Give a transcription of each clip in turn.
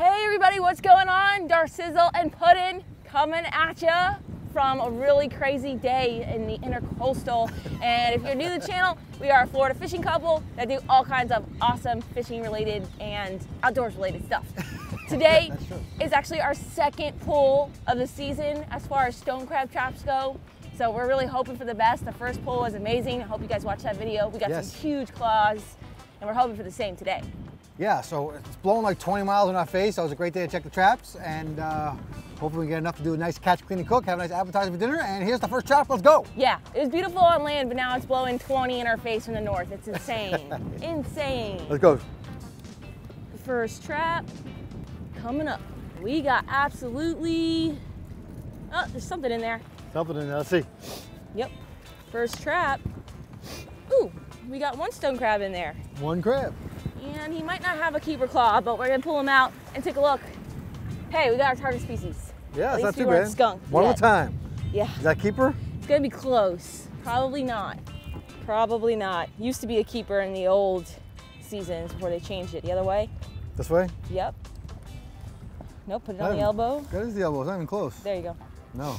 Hey everybody, what's going on? Darcizzle and Puddin coming at ya from a really crazy day in the intercoastal. And if you're new to the channel, we are a Florida fishing couple that do all kinds of awesome fishing related and outdoors related stuff. Today is actually our second pull of the season as far as stone crab traps go. So we're really hoping for the best. The first pull was amazing. I hope you guys watched that video. We got Yes. some huge claws and we're hoping for the same today. Yeah, so it's blowing like 20 miles in our face. So it was a great day to check the traps, and uh, hopefully we get enough to do a nice catch, clean, and cook, have a nice appetizer for dinner. And here's the first trap. Let's go. Yeah, it was beautiful on land, but now it's blowing 20 in our face in the north. It's insane. insane. Let's go. First trap coming up. We got absolutely. Oh, there's something in there. Something in there. Let's see. Yep. First trap. Ooh, we got one stone crab in there. One crab. And he might not have a keeper claw, but we're gonna pull him out and take a look. Hey, we got our target species. Yeah, it's not too bad. skunked One yet. at a time. Yeah, Is that keeper? it's gonna be close. Probably not. Probably not. Used to be a keeper in the old seasons before they changed it the other way. This way? Yep. Nope, put it on the elbow. That is the elbow. It's not even close. There you go. No.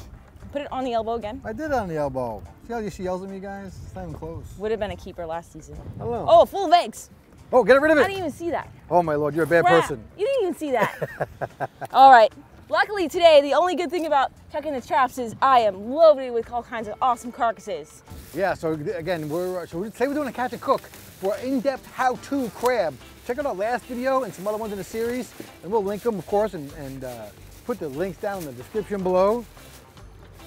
Put it on the elbow again. I did it on the elbow. See how she yells at me, guys? It's not even close. Would have been a keeper last season. I don't know. Oh, full of eggs. Oh, get rid of it. I didn't even see that. Oh, my lord. You're a bad Crap. person. You didn't even see that. all right. Luckily today, the only good thing about checking the traps is I am loaded with all kinds of awesome carcasses. Yeah, so again, we're so we say we're doing a catch and cook for in-depth how-to crab. Check out our last video and some other ones in the series, and we'll link them, of course, and, and uh, put the links down in the description below.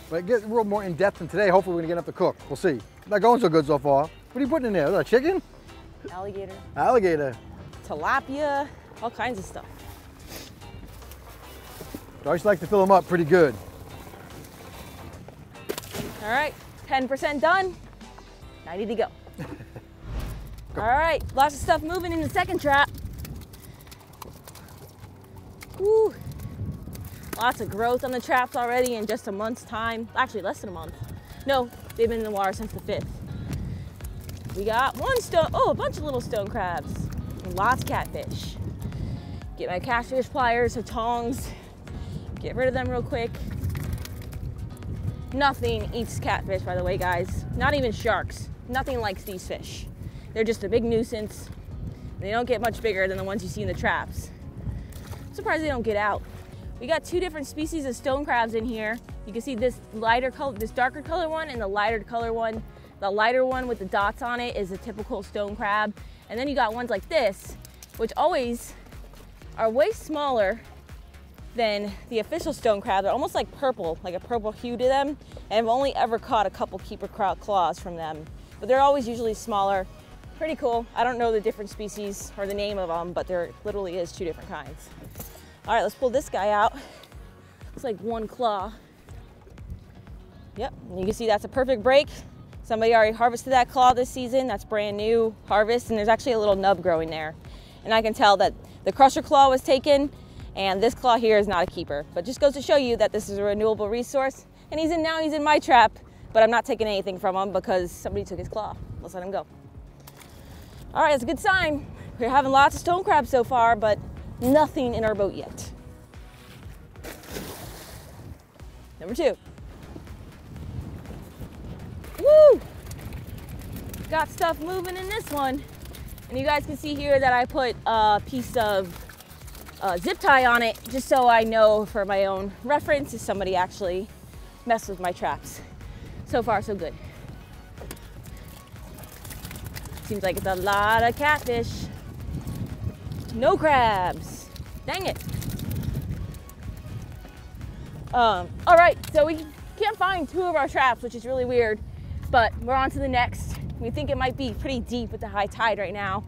But get a little more in-depth than today. Hopefully, we're gonna get enough to cook. We'll see. Not going so good so far. What are you putting in there? Is that a chicken? Alligator, Alligator. tilapia, all kinds of stuff. So I just like to fill them up pretty good. All right, 10% done, 90 to go. All right, lots of stuff moving in the second trap. Woo. Lots of growth on the traps already in just a month's time. Actually, less than a month. No, they've been in the water since the 5th. We got one stone, oh, a bunch of little stone crabs. And lots of catfish. Get my catfish pliers or tongs. Get rid of them real quick. Nothing eats catfish, by the way, guys. Not even sharks. Nothing likes these fish. They're just a big nuisance. They don't get much bigger than the ones you see in the traps. I'm surprised they don't get out. We got two different species of stone crabs in here. You can see this lighter color, this darker color one and the lighter color one. The lighter one with the dots on it is a typical stone crab. And then you got ones like this, which always are way smaller than the official stone crab. They're almost like purple, like a purple hue to them. And I've only ever caught a couple keeper claws from them. But they're always usually smaller. Pretty cool. I don't know the different species or the name of them, but there literally is two different kinds. All right, let's pull this guy out. It's like one claw. Yep, you can see that's a perfect break. Somebody already harvested that claw this season. That's brand new harvest, and there's actually a little nub growing there. And I can tell that the crusher claw was taken, and this claw here is not a keeper. But just goes to show you that this is a renewable resource. And he's in now, he's in my trap, but I'm not taking anything from him because somebody took his claw. Let's let him go. All right, that's a good sign. We're having lots of stone crabs so far, but nothing in our boat yet. Number two. Woo! Got stuff moving in this one. And you guys can see here that I put a piece of uh, zip tie on it just so I know for my own reference if somebody actually messed with my traps. So far, so good. Seems like it's a lot of catfish. No crabs. Dang it. Um, all right, so we can't find two of our traps, which is really weird, but we're on to the next. We think it might be pretty deep with the high tide right now.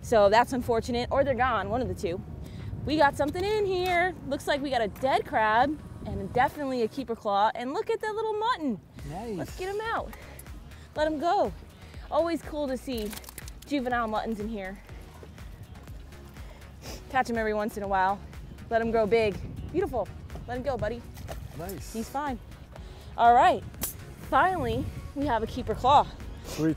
So that's unfortunate, or they're gone, one of the two. We got something in here. Looks like we got a dead crab and definitely a keeper claw. And look at that little mutton. Nice. Let's get him out. Let him go. Always cool to see juvenile muttons in here. Catch him every once in a while. Let him grow big. Beautiful. Let him go, buddy. Nice. He's fine. All right. Finally, we have a keeper claw. Sweet.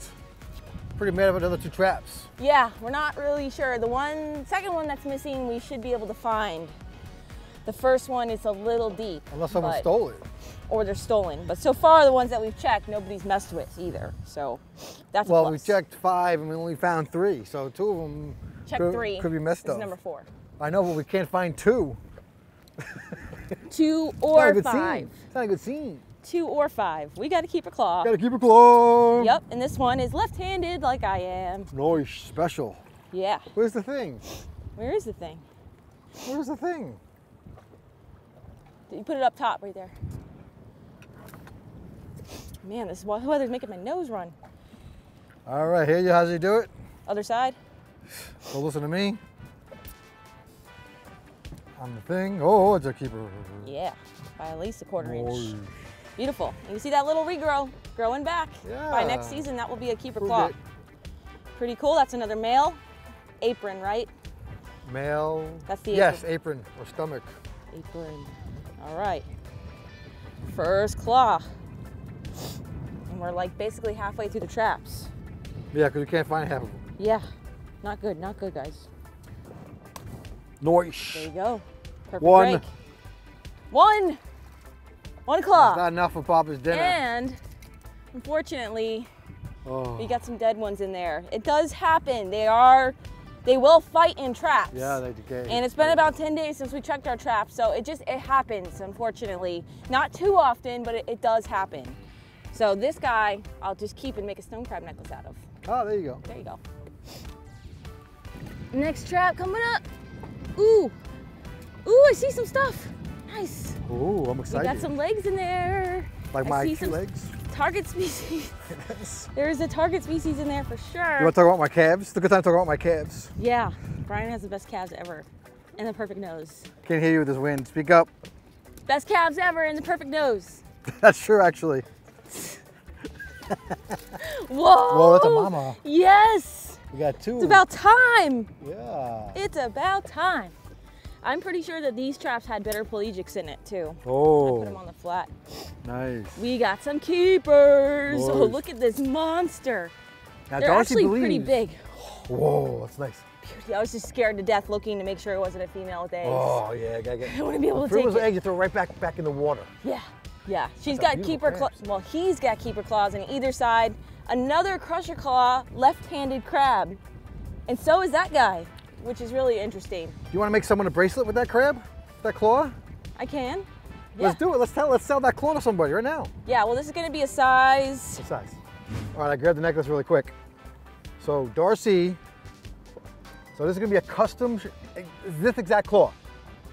pretty mad about the other two traps. Yeah, we're not really sure. The one, second one that's missing, we should be able to find. The first one is a little deep. Unless someone but- stole it. Or they're stolen. But so far, the ones that we've checked, nobody's messed with either. So that's Well, we checked five and we only found three, so two of them Check could, three. could be messed up. number four. I know, but we can't find two. Two It's not a or five. scene. It's not a good scene. Two or five. We got to keep a claw. Gotta keep it close. Yep, and this one is left-handed like I am. Noise special. Yeah. Where's the thing? Where is the thing? Where's the thing? You put it up top right there. Man, this weather's making my nose run. All right, here you how's he do it? Other side. So listen to me. On the thing. Oh, it's a keeper. Yeah, by at least a quarter inch. Beautiful. You see that little regrow growing back. Yeah. By next season, that will be a keeper Prove claw. it. Pretty cool. That's another male. Apron, right? Male. That's the Yes, apron or stomach. Apron. All right. First claw. And we're like basically halfway through the traps. Yeah, because we can't find half of them. Yeah. Not good. Not good, guys. Noise. There you go. Perfect One. break. One. One claw. Not enough for Papa's dinner. And unfortunately, oh. we got some dead ones in there. It does happen. They are, they will fight in traps. Yeah, they decay. And it's been about 10 days since we checked our traps, so it just, it happens, unfortunately. Not too often, but it, it does happen. So this guy, I'll just keep and make a stone crab necklace out of. Oh, there you go. There you go. Next trap coming up. Ooh, ooh, I see some stuff. Nice. Ooh, I'm We excited. got some legs in there. like I my legs. target species. Yes. There's a target species in there for sure. You want to talk about my calves? It's a good time to talk about my calves. Yeah, Brian has the best calves ever. And the perfect nose. Can't hear you with this wind. Speak up. Best calves ever and the perfect nose. That's true, actually. Whoa! Whoa, that's a mama. Yes! We got two. It's about time. Yeah. It's about time. I'm pretty sure that these traps had better pelagics in it too. Oh. I put them Oh, on the flat. nice. We got some keepers. Oh, look at this monster. Now, They're Darcy actually pretty big. Whoa, that's nice. Beauty. I was just scared to death looking to make sure it wasn't a female with eggs. Oh, yeah, gotta get. I want to be able to take it. egg, you throw it right back back in the water. Yeah, yeah. She's That's got keeper claws. Well, he's got keeper claws on either side. Another crusher claw, left-handed crab, and so is that guy, which is really interesting. Do you want to make someone a bracelet with that crab? That claw? I can. Yeah. Let's do it. Let's tell. Let's sell that claw to somebody right now. Yeah. Well, this is going to be a size. What size? All right, I grabbed the necklace really quick. So Darcy. So this is gonna be a custom, this exact claw.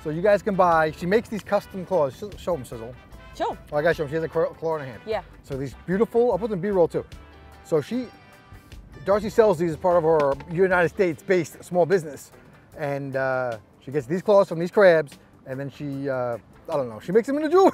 So you guys can buy. She makes these custom claws. Sh- Show them, Sizzle. Show. Oh, I gotta show them. She has a claw in her hand. Yeah. So these beautiful. I'll put them B-roll too. So she, Darcy sells these as part of her United States-based small business, and uh, she gets these claws from these crabs, and then she, uh, I don't know, she makes them into jewelry.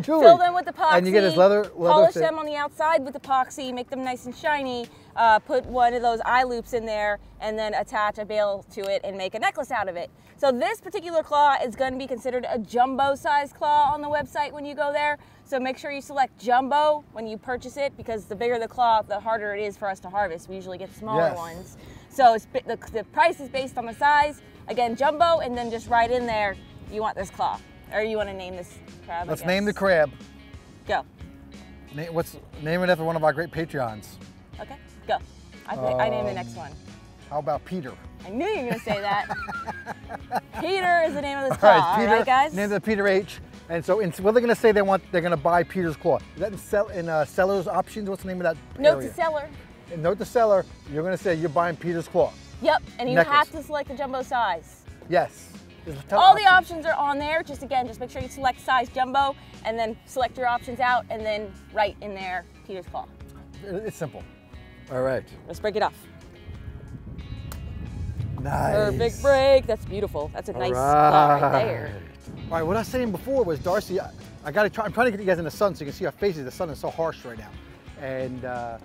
jewelry. Fill them with epoxy. And you get this leather, leather Polish thing. them on the outside with epoxy. Make them nice and shiny. Uh, put one of those eye loops in there, and then attach a bail to it and make a necklace out of it. So this particular claw is going to be considered a jumbo size claw on the website when you go there. So make sure you select jumbo when you purchase it because the bigger the claw, the harder it is for us to harvest. We usually get smaller Yes. ones. So it's, the, the price is based on the size. Again, jumbo, and then just right in there, you want this claw. Or you want to name this crab. Let's name the crab. Go. Name, what's name it after one of our great Patreons? Okay, go. I, pick, I name the Um, next one. How about Peter? I knew you were gonna say that. Peter is the name of this All claw, right, Peter. all right, guys? Named it Peter H. And so, in, what they're gonna say they want, they're gonna buy Peter's claw. Is that in, sell, in uh, seller's options? What's the name of that Note area? to seller. In Note to seller. You're gonna say you're buying Peter's claw. Yep, and you Necklace. have to select the jumbo size. Yes. There's a ton of All the options are on there. Just again, just make sure you select size jumbo, and then select your options out, and then write in there Peter's claw. It's simple. All right. Let's break it off. Nice. Perfect break. That's beautiful. That's a All nice claw right there. All right, what I was saying before was Darcy, I, I gotta try, I'm trying to get you guys in the sun so you can see our faces. The sun is so harsh right now. And uh,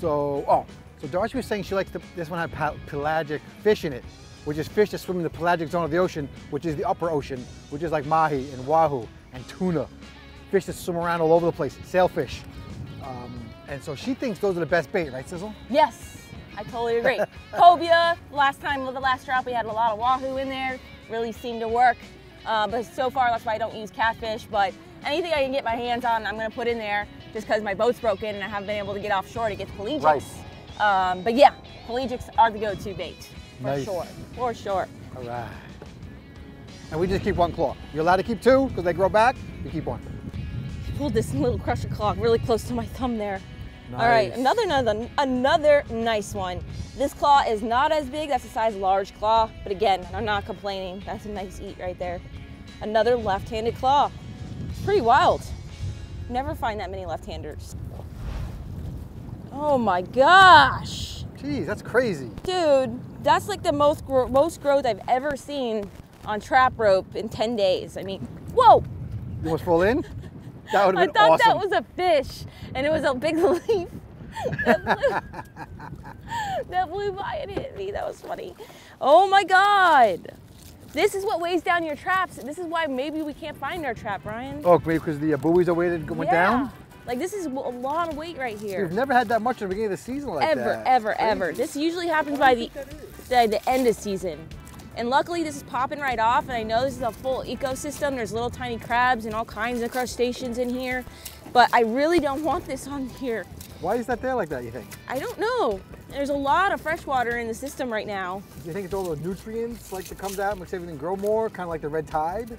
so, oh, so Darcy was saying she likes the, this one had pelagic fish in it, which is fish that swim in the pelagic zone of the ocean, which is the upper ocean, which is like mahi and wahoo and tuna. Fish that swim around all over the place, sailfish. Um, And so she thinks those are the best bait, right, Sizzle? Yes, I totally agree. Cobia, last time with the last drop, we had a lot of wahoo in there. Really seemed to work. Uh, but so far, that's why I don't use catfish. But anything I can get my hands on, I'm gonna put in there just because my boat's broken and I haven't been able to get offshore to get pelagics. Right. Um, but yeah, pelagics are the go-to bait for Nice. sure, for sure. All right. And we just keep one claw. You're allowed to keep two because they grow back. You keep one. Pulled this little crusher claw really close to my thumb there. Nice. All right, another, another another nice one. This claw is not as big. That's a size large claw, but again, I'm not complaining. That's a nice eat right there. Another left-handed claw. It's pretty wild. Never find that many left-handers. Oh my gosh, Jeez, that's crazy. dude, that's like the most gro- most growth I've ever seen on trap rope in 10 days. I mean, whoa! You almost fall in? That would I have been i thought awesome. that was a fish, and it was a big leaf. that, blew, that blew by and hit me. That was funny. Oh my God. This is what weighs down your traps. This is why maybe we can't find our trap, Ryan. oh, maybe because the uh, buoys are weighted went Yeah. down? Like this is a lot of weight right here. We've never had that much at the beginning of the season like ever, that. ever, It's crazy. ever. This usually happens by the, the the end of season. And luckily this is popping right off and I know this is a full ecosystem. There's little tiny crabs and all kinds of crustaceans in here. But I really don't want this on here. Why is that there like that, you think? I don't know. There's a lot of fresh water in the system right now. Do you think it's all the nutrients like that comes out and makes everything grow more, kind of like the red tide?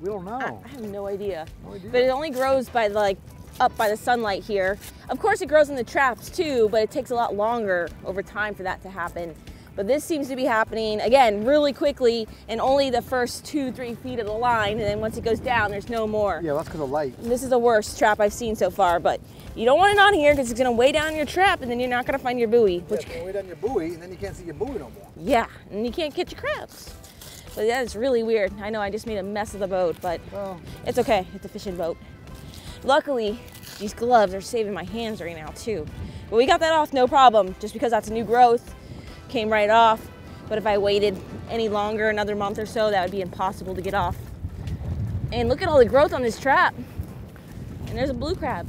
We don't I, know. I have no idea. No idea. But it only grows by like up by the sunlight here. Of course it grows in the traps too, but it takes a lot longer over time for that to happen. But this seems to be happening again really quickly and only the first two, three feet of the line. And then once it goes down, there's no more. Yeah, that's because of light. This is the worst trap I've seen so far, but you don't want it on here because it's gonna weigh down your trap and then you're not gonna find your buoy, Yeah, which it's gonna weigh down your buoy, and then you can't see your buoy no more. Yeah, and you can't catch your crabs. But that is really weird. I know I just made a mess of the boat, but Well, it's okay. It's a fishing boat. Luckily, these gloves are saving my hands right now too. But we got that off no problem, just because that's a new growth. Came right off. But if I waited any longer, another month or so, that would be impossible to get off. And look at all the growth on this trap. And there's a blue crab.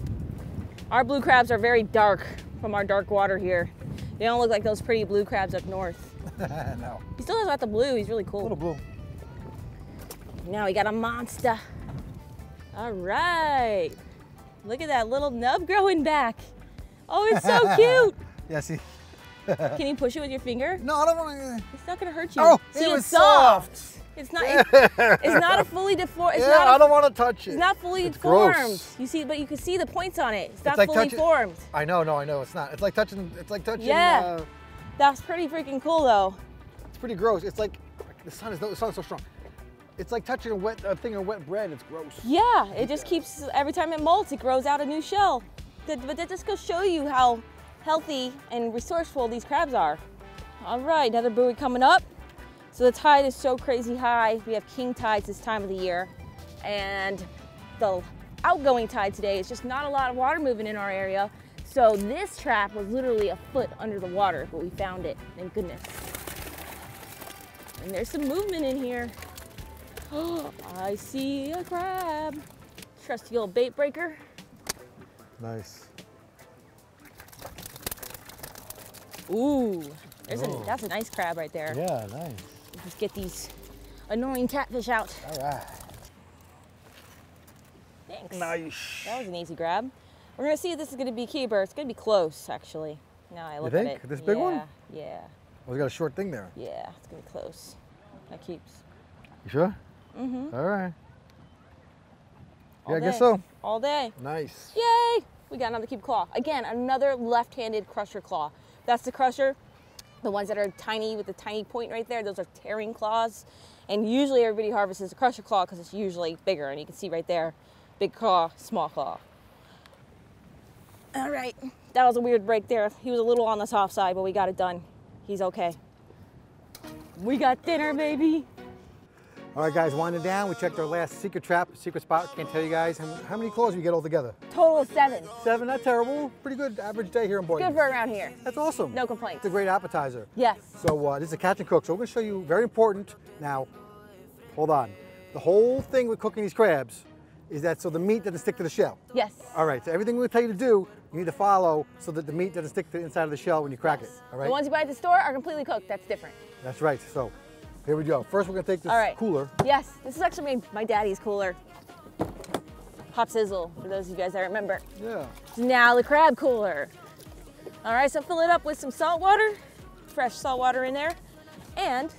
Our blue crabs are very dark from our dark water here. They don't look like those pretty blue crabs up north. no. He still has got the blue. He's really cool. Little blue. Now we got a monster. All right. Look at that little nub growing back. Oh, it's so cute. Yeah, see. Can you push it with your finger? No, I don't want to. It's not gonna hurt you. Oh, See, it was it's soft. soft. It's not. It's, not a fully deformed. It's yeah, not. I A, don't want to touch it. it's not fully It's formed. gross. You see, but you can see the points on it. It's not like fully touching- formed. I know, no, I know. It's not. It's like touching. It's like touching. Yeah. Uh, That's pretty freaking cool, though. it's pretty gross. It's like the sun is no, the sun is so strong. It's like touching a wet a thing of wet bread. It's gross. Yeah, it just keeps every time it molts, it grows out a new shell. But that just goes show you how healthy and resourceful these crabs are. All right, another buoy coming up. So the tide is so crazy high. We have king tides this time of the year, and the outgoing tide today is just not a lot of water moving in our area. So this trap was literally a foot under the water, but we found it. Thank goodness. And there's some movement in here. I see a crab. Trusty old bait breaker. Nice. Ooh, there's Oh. a, that's a nice crab right there. Yeah, nice. Let's get these annoying catfish out. All right. Thanks. Nice. That was an easy grab. We're gonna see if this is gonna be keeper. It's gonna be close, actually. Now I look think? at it. This big yeah, one? Yeah, Oh, we got a short thing there. yeah, it's gonna be close. That keeps. You sure? Mm-hmm. All right. All Yeah, I guess so. All day. Nice. Yay! We got another keep claw. Again, another left-handed crusher claw. That's the crusher. The ones that are tiny with the tiny point right there, those are tearing claws. And usually everybody harvests a crusher claw because it's usually bigger. And you can see right there, big claw, small claw. All right, that was a weird break there. He was a little on the soft side, but we got it done. He's okay. We got dinner, baby. All right, guys, winding down. We checked our last secret trap, secret spot. Can't tell you guys how, many claws we get all together. Total of seven. Seven, not terrible. Pretty good average day here in Boynton. Good for around here. That's awesome. No complaints. It's a great appetizer. Yes. So uh, this is a catch and cook. So we're gonna show you very important. Now, hold on. The whole thing with cooking these crabs is that so the meat doesn't stick to the shell. Yes. All right. So everything we tell you to do, you need to follow so that the meat doesn't stick to the inside of the shell when you crack it. All right. The ones you buy at the store are completely cooked. That's different. That's right. So here we go. First, we're gonna take this All right. cooler. Yes, this is actually my, my daddy's cooler. Pop Sizzle, for those of you guys that remember. Yeah. It's now the crab cooler. All right, so fill it up with some salt water, fresh salt water in there. And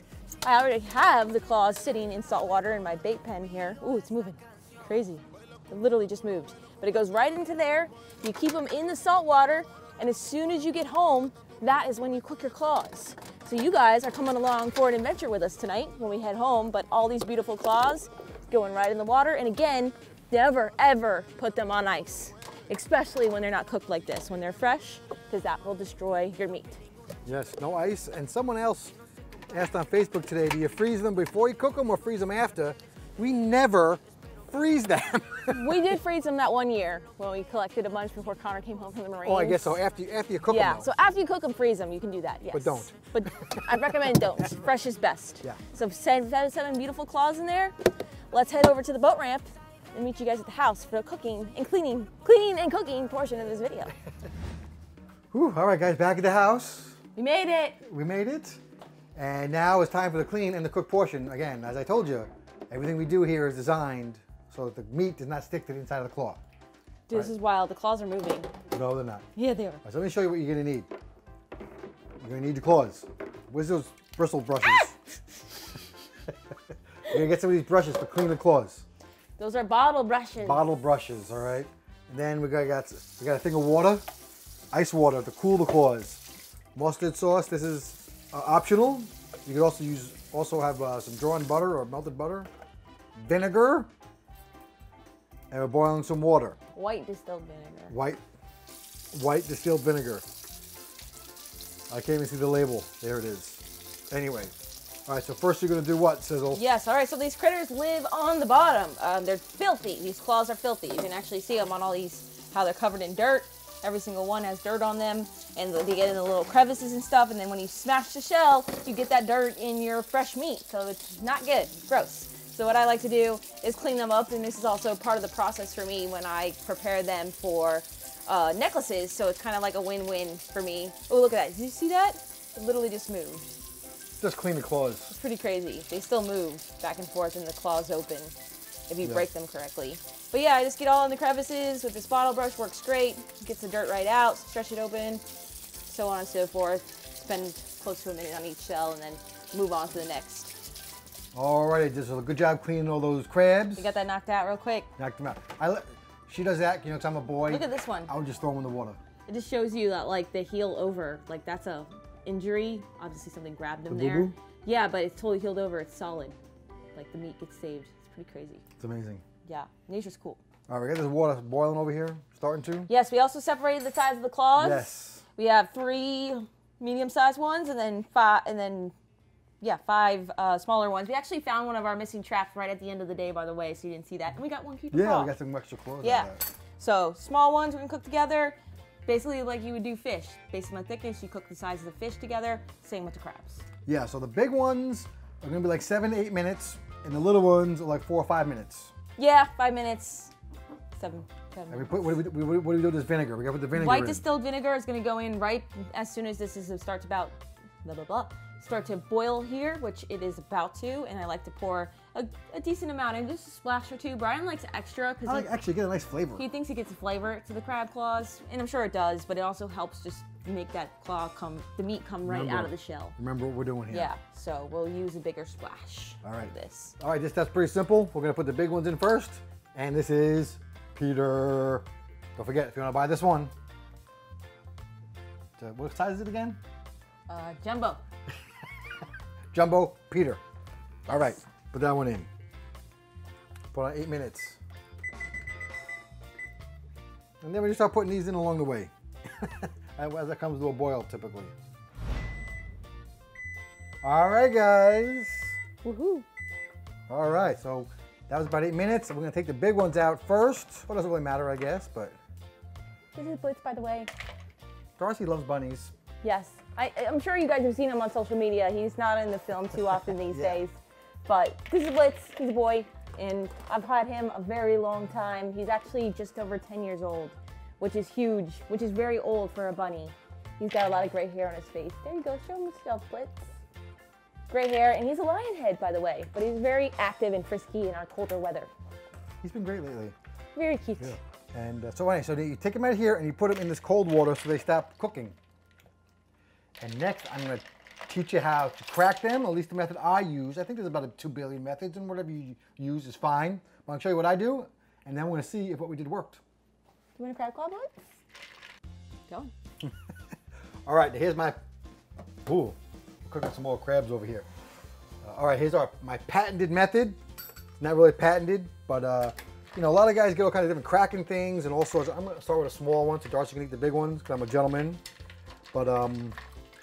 I already have the claws sitting in salt water in my bait pen here. Ooh, it's moving. Crazy. It literally just moved. But it goes right into there. You keep them in the salt water, and as soon as you get home, that is when you cook your claws. So you guys are coming along for an adventure with us tonight when we head home, but all these beautiful claws going right in the water. And again, never ever put them on ice, especially when they're not cooked like this, when they're fresh, because that will destroy your meat. Yes. No ice. And someone else asked on Facebook today, do you freeze them before you cook them or freeze them after? We never freeze them. we did freeze them that one year when we collected a bunch before Connor came home from the Marines. oh, I guess so. After you, after you cook Yeah, them. so after you cook them, freeze them. You can do that, yes. But don't. But I recommend don't. Fresh is best. Yeah. So seven, seven, seven beautiful claws in there. Let's head over to the boat ramp and meet you guys at the house for the cooking and cleaning, cleaning and cooking portion of this video. Whew, all right, guys, back at the house. we made it. We made it. And now it's time for the clean and the cook portion. Again, as I told you, everything we do here is designed so that the meat does not stick to the inside of the claw. Dude, this is wild. The claws are moving. No, they're not. Yeah, they are. Right, so let me show you what you're gonna need. You're gonna need your claws. Where's those bristle brushes? you're gonna get some of these brushes to clean the claws. Those are bottle brushes. Bottle brushes, all right? And then we got, got we got a thing of water, ice water to cool the claws. Mustard sauce, this is uh, optional. You could also use, also have uh, some drawn butter or melted butter. Vinegar. And we're boiling some water. White distilled vinegar. White, white distilled vinegar. I can't even see the label. There it is. Anyway, all right. So first you're gonna do what, Sizzle? Yes, all right, so these critters live on the bottom. Um, they're filthy. These claws are filthy. You can actually see them on all these, how they're covered in dirt. Every single one has dirt on them, and they get in the little crevices and stuff. And then when you smash the shell, you get that dirt in your fresh meat. So it's not good, gross. So what I like to do is clean them up, and this is also part of the process for me when I prepare them for uh, necklaces. So it's kind of like a win-win for me. Oh, look at that! Did you see that? It literally just moved. Just clean the claws. It's pretty crazy. They still move back and forth and the claws open if you Yeah. break them correctly. But yeah, I just get all in the crevices with this bottle brush, works great. Gets the dirt right out, stretch it open, so on and so forth. Spend close to a minute on each shell and then move on to the next. All right, just a good job cleaning all those crabs. You got that knocked out real quick. Knocked them out. I she does that, you know, 'cause I'm a boy. Look at this one. I would just throw them in the water. It just shows you that like the heel over, like that's a injury. Obviously something grabbed them The there. boo-boo? Yeah, but it's totally healed over. It's solid. Like the meat gets saved. It's pretty crazy. It's amazing. Yeah, nature's cool. All right, we got this water boiling over here, starting to. Yes, we also separated the size of the claws. Yes. We have three medium-sized ones, and then five, and then yeah, five uh, smaller ones. We actually found one of our missing traps right at the end of the day, by the way, so you didn't see that. And we got one keeper Yeah, we got some extra clothes. Yeah. So small ones we can cook together, basically like you would do fish. Based on the thickness, you cook the size of the fish together. Same with the crabs. Yeah, so the big ones are gonna be like seven to eight minutes, and the little ones are like four or five minutes. Yeah, five minutes, seven, seven. And we put, what do we, we, what do we do with this vinegar? We gotta put the vinegar White in. distilled vinegar is going to go in right as soon as this is starts about blah blah blah start to boil here, which it is about to, and I like to pour a, a decent amount in, just a splash or two. Brian likes extra I because he, actually get a nice flavor. he, he thinks he gets a flavor to the crab claws, and I'm sure it does, but it also helps just make that claw come, the meat come right Remember- out of the shell. Remember what we're doing here. Yeah, so we'll use a bigger splash. All right. This. All right, this that's pretty simple. We're gonna put the big ones in first, and this is Peter. Don't forget if you wanna buy this one. So what size is it again? Uh, jumbo. Jumbo Peter. All right, put that one in. Put on eight minutes. And then we just start putting these in along the way. As it comes to a boil, typically. All right, guys. Woohoo! All right, so that was about eight minutes. We're gonna take the big ones out first. Well, doesn't really matter, I guess, but This is Blitz, by the way. Darcy loves bunnies. Yes, I, I'm sure you guys have seen him on social media. He's not in the film too often these Yeah. days, but this is Blitz. He's a boy, and I've had him a very long time. He's actually just over 10 years old, which is huge, which is very old for a bunny. He's got a lot of gray hair on his face. There you go, show him tail splits. Gray hair, and he's a lion head, by the way, but he's very active and frisky in our colder weather. He's been great lately. Very cute. And uh, so anyway, so you take them out here and you put them in this cold water so they stop cooking. And next, I'm going to teach you how to crack them, at least the method I use. I think there's about a 2 billion methods, and whatever you use is fine. But I'll show you what I do, and then we're going to see if what we did worked. Do you want a crab claw, boy? Go. All right, here's my, ooh, cooking some more crabs over here. Uh, all right, here's our my patented method. It's not really patented, but uh, you know, a lot of guys get all kinds of different cracking things and all sorts. I'm gonna start with a small one so Darcy can eat the big ones because I'm a gentleman. But um,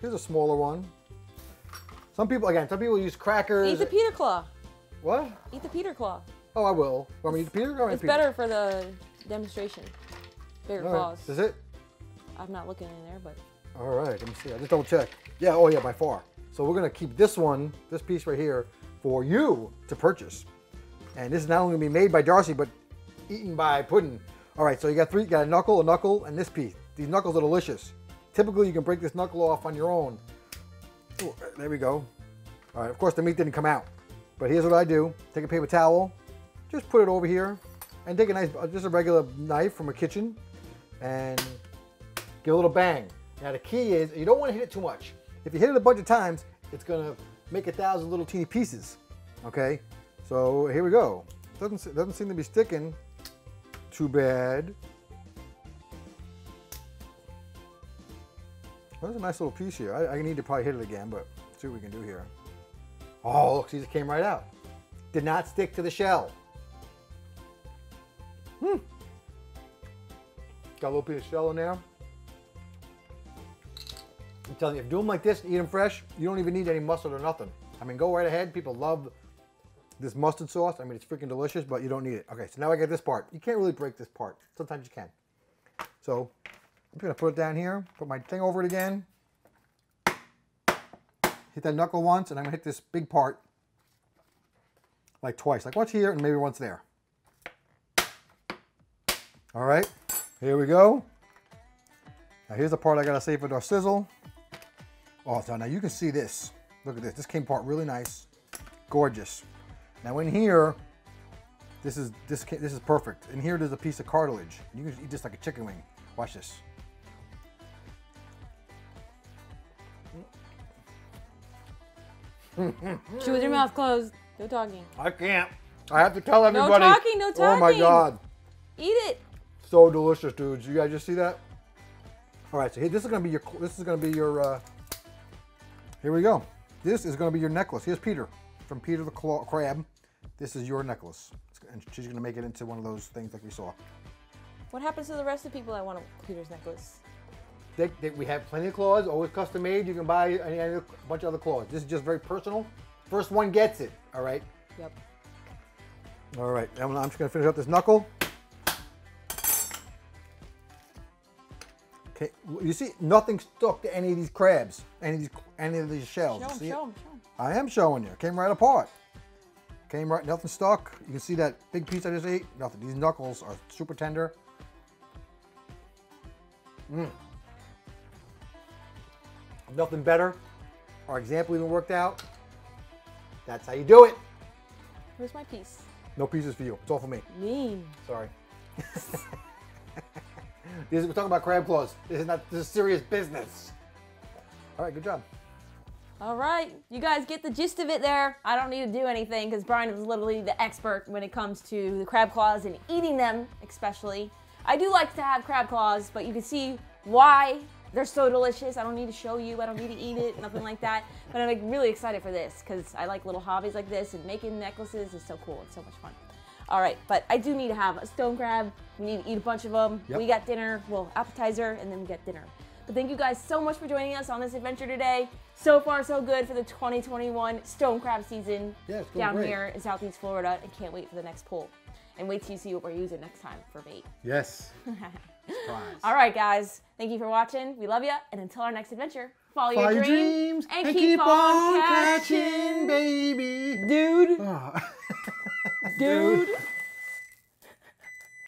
here's a smaller one. Some people, again, some people use crackers. Eat the Peter claw. What? Eat the Peter claw. Oh, I will. Want me to eat the Peter? Go ahead, It's Peter. better for the demonstration. Bigger All right. claws. Is it? I'm not looking in there, but All right, let me see. I just double check. Yeah, oh yeah, by far. So we're gonna keep this one, this piece right here, for you to purchase. And this is not only gonna be made by Darcy, but eaten by Puddin. All right, so you got three, you got a knuckle, a knuckle, and this piece. These knuckles are delicious. Typically, you can break this knuckle off on your own. Ooh, there we go. All right, of course the meat didn't come out. But here's what I do. Take a paper towel, just put it over here, and take a nice, uh, just a regular knife from a kitchen, and give a little bang. Now the key is you don't want to hit it too much. If you hit it a bunch of times, it's gonna make a thousand little teeny pieces. Okay, so here we go. Doesn't doesn't seem to be sticking too bad. Well, there's a nice little piece here. I, I need to probably hit it again, but see what we can do here. Oh, look, see, it came right out. Did not stick to the shell. Hmm. Got a little piece of shell in there. I'm telling you, if you do them like this, eat them fresh, you don't even need any mustard or nothing. I mean, go right ahead. People love this mustard sauce. I mean, it's freaking delicious, but you don't need it. Okay, so now I got this part. You can't really break this part. Sometimes you can. So I'm just gonna put it down here, put my thing over it again. Hit that knuckle once, and I'm gonna hit this big part like twice, like once here and maybe once there. All right, here we go. Now here's the part I gotta save for our sizzle. Oh, so now you can see this. Look at this. This came apart really nice, gorgeous. Now in here, this is this this is perfect. In here, there's a piece of cartilage. You can eat this like a chicken wing. Watch this. Chew with your mouth closed. No talking. I can't. I have to tell everybody. No talking, no talking. Oh my god, Eat it. so delicious, dudes. You guys just see that? All right, so here, this is gonna be your. This is gonna be your. Uh, here we go. This is gonna be your necklace. Here's Peter from Peter the Claw, Crab. This is your necklace, and she's gonna make it into one of those things like we saw. What happens to the rest of the people that want Peter's necklace? They, they, we have plenty of claws, always custom made. You can buy any, any, a bunch of other claws. This is just very personal. First one gets it. All right. Yep. All right. I'm, I'm just gonna finish up this knuckle. Okay. You see, nothing stuck to any of these crabs, any of these, any of these shells. Show it? show him, show him. I am showing you. Came right apart. Came right. Nothing stuck. You can see that big piece I just ate. Nothing. These knuckles are super tender. Mm. Nothing better. Our example even worked out. That's how you do it. Where's my piece? No pieces for you. It's all for me. Mean. Sorry. this is, we're talking about crab claws. This is not. This is serious business. All right. Good job. All right, you guys get the gist of it there. I don't need to do anything because Brian is literally the expert when it comes to the crab claws and eating them, especially. I do like to have crab claws, but you can see why they're so delicious. I don't need to show you. I don't need to eat it, nothing like that. But I'm like really excited for this because I like little hobbies like this and making necklaces is so cool. It's so much fun. All right, but I do need to have a stone crab. We need to eat a bunch of them. Yep. We got dinner, well, appetizer, and then we get dinner. But thank you guys so much for joining us on this adventure today. So far, so good for the 2021 stone crab season Yeah, down great. here in Southeast Florida. And can't wait for the next pull. And wait till you see what we're using next time for bait. Yes. Surprise. All right, guys. Thank you for watching. We love you. And until our next adventure, follow, Follow your, dreams, and, keep, on, catching, baby. dude. Ah. dude.